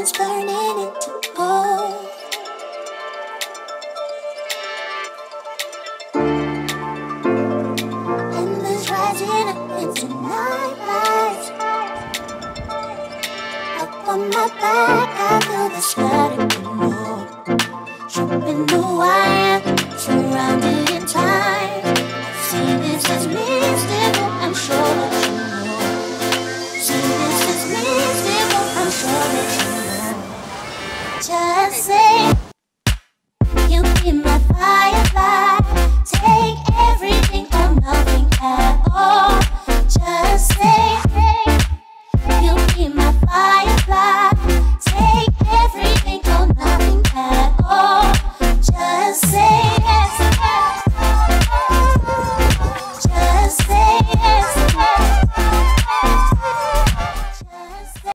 it's burning into gold. Endless rising up into night lights. Up on my back, I feel the static more. Who I am, surrounded in time. See this as mystical, I'm sure. just say